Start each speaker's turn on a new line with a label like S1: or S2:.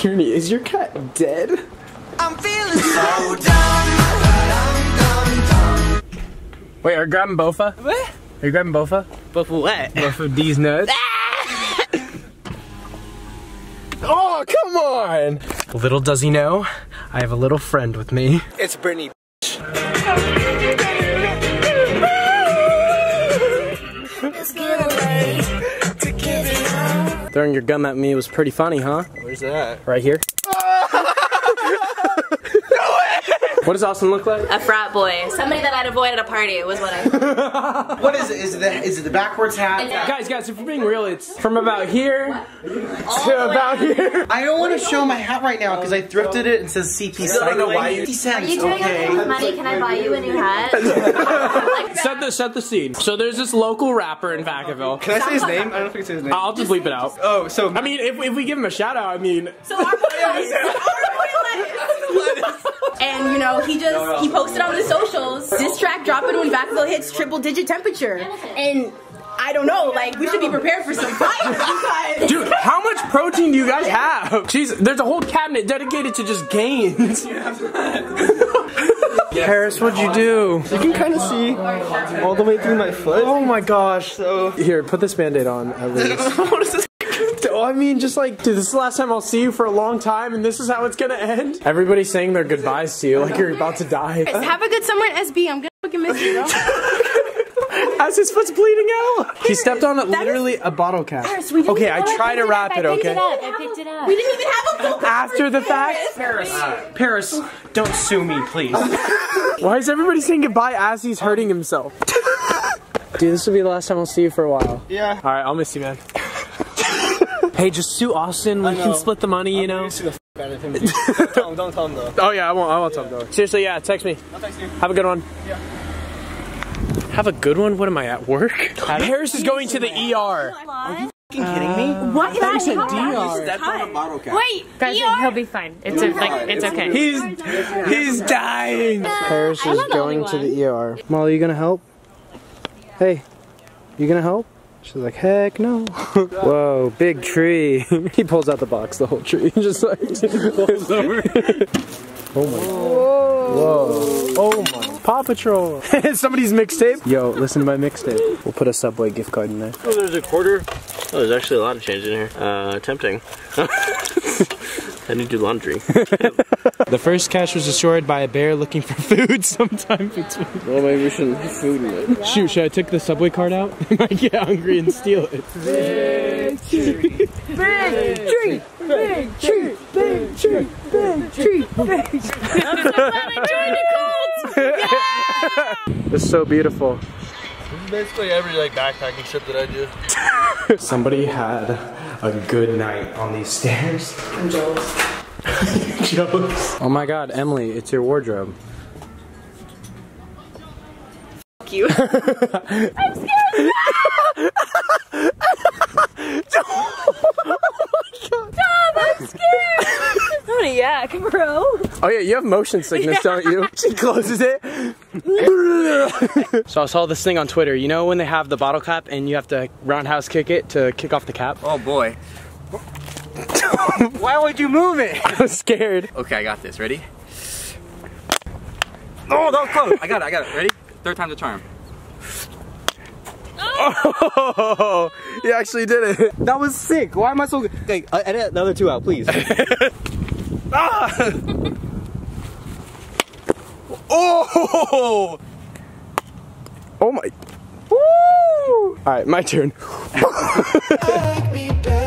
S1: Kearney, is your cat dead?
S2: I'm feeling so dumb.
S1: Wait, are you grabbing Bofa?
S3: What?
S1: Are you grabbing Bofa?
S3: Bofa what?
S1: Bofa D's nuts? oh, come on! Little does he know, I have a little friend with me.
S3: It's Brittany.
S1: Throwing your gum at me was pretty funny, huh?
S3: Where's that?
S1: Right here. What does Austin look like?
S4: A frat boy. Somebody that I'd avoid at a party was what I.
S3: What is it? Is it the, is it the backwards hat?
S1: Guys, guys, if we're being real, it's from about here to about here.
S3: I don't want to show my hat right now because I thrifted it and says CP I Cycling. 50 cents,
S4: Are you doing
S3: okay.
S4: it with money? Can I buy you a new hat? like
S1: Set the set the scene. So there's this local rapper in Vacaville.
S3: Can I say his name? I don't think if I can say his name.
S1: I'll just bleep it out.
S3: Oh, so
S1: I mean, if, if we give him a shout out, I mean,
S4: So our boy our boy Lettuce. And you know, he just he posted on the socials, diss track dropping when Vacaville hits triple digit temperature. And I don't know, like we should be prepared for some fire
S1: dude, how much protein do you guys have? Jeez, there's a whole cabinet dedicated to just gains. Paris, what'd you do?
S3: you can kind of see all the way through my foot.
S1: Oh my gosh.
S3: So
S1: Here, put this band-aid on at least.
S3: what is this?
S1: I mean, just like, dude, this is the last time I'll see you for a long time, and this is how it's gonna end. Everybody's saying their goodbyes to you, like you're about to die.
S4: have a good summer at SB. I'm gonna fucking miss you, bro.
S1: As his foot's bleeding out. He stepped on literally a bottle cap.
S4: we didn't
S1: Okay, I
S4: I
S1: tried to
S4: picked it
S1: wrap it,
S4: I
S1: okay?
S4: it up, I picked it up. We didn't even have a full
S1: After the fact?
S3: Paris, Paris, don't sue me, please.
S1: Why is everybody saying goodbye as he's hurting himself? Dude, this will be the last time I'll see you for a while.
S3: Yeah.
S1: Alright, I'll miss you, man. Hey, just sue Austin. We can split the money, you know?
S3: don't tell him, don't tell him though.
S1: Oh, yeah, I won't, I won't tell him, though. Seriously, yeah, text me.
S3: I'll text you.
S1: Have a good one. Have a good one? What am I at work? Paris is going to the ER.
S3: Are you fucking kidding me?
S4: What?
S1: I said DR.
S3: Stepped on a bottle cap.
S4: Wait,
S5: Guys, he'll be fine. It's a, like it's okay.
S1: He's he's dying. Paris is going to the ER. Molly, you gonna help? Hey, you gonna help? She's like, heck no. Whoa, big tree. he pulls out the box, the whole tree, just like. pulls over. oh my. Whoa. Oh my. Paw Patrol. Somebody's mixtape. Yo, listen to my mixtape. We'll put a Subway gift card in there.
S6: Oh, there's a quarter. Oh, there's actually a lot of change in here. Uh, tempting. I need to do laundry.
S1: The first cache was destroyed by a bear looking for food sometime between.
S6: well, maybe we shouldn't put food in it.
S1: Shoot, should I take the subway card out? I might get hungry and steal it. It's so beautiful.
S6: Basically every like backpacking trip that I do.
S1: Somebody had a good night on these stairs. I'm jealous. jealous. Oh my god, Emily, it's your wardrobe.
S4: you. What a yak, bro.
S1: Oh yeah, you have motion sickness, don't you? She closes it. So I saw this thing on Twitter. You know when they have the bottle cap and you have to roundhouse kick it to kick off the cap?
S3: Oh boy. Why would you move it?
S1: I was scared.
S3: Okay, I got this. Ready? Oh, that was close. I got it. I got it. Ready? Third time's a charm.
S1: Oh, you actually did it.
S3: That was sick. Why am I so? Like, uh, edit the other two out, please. Oh!
S1: Oh my. Woo! All right, my turn.